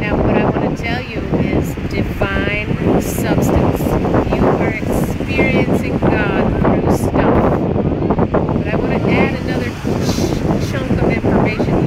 Now what I want to tell you is divine substance. You are experiencing God through stuff. But I want to add another chunk of information